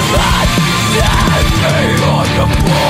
Let must stand me on the floor